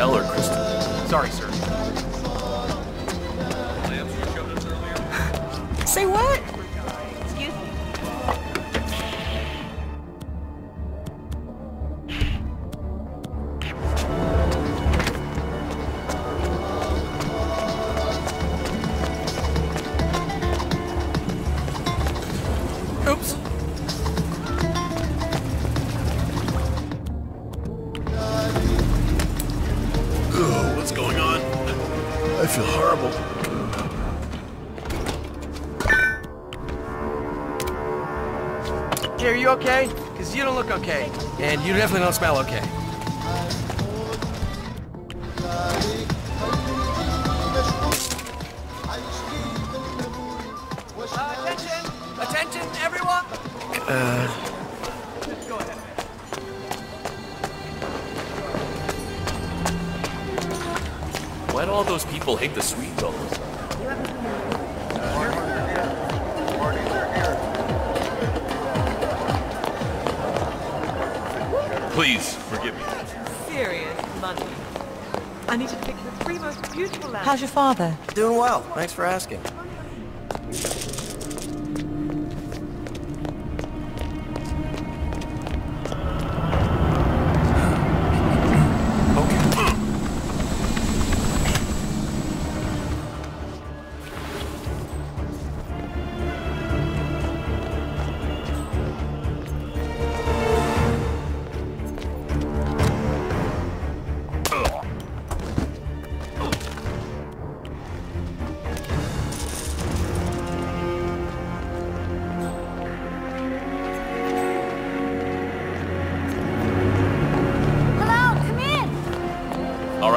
tell her, Kristen. Sorry, sir. Say what? Terrible. Hey, are you okay? Because you don't look okay. And you definitely don't smell okay. Uh, attention! Attention, everyone! Why do all those people hate the sweet dolls? Please, forgive me. Serious money. I need to pick the three most beautiful lamps. How's your father? Doing well. Thanks for asking.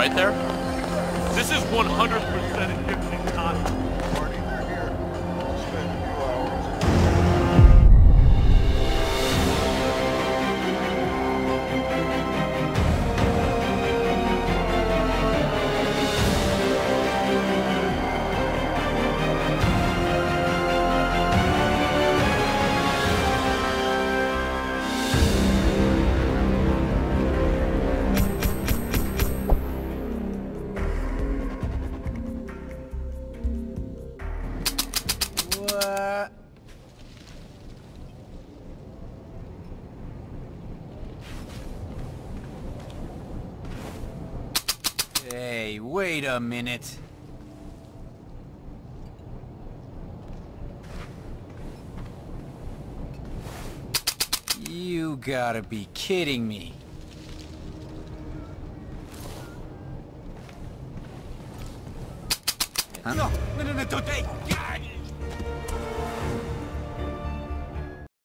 Right there? This is 100% Hey, wait a minute. You gotta be kidding me. Huh? No, no, no, no, don't, hey,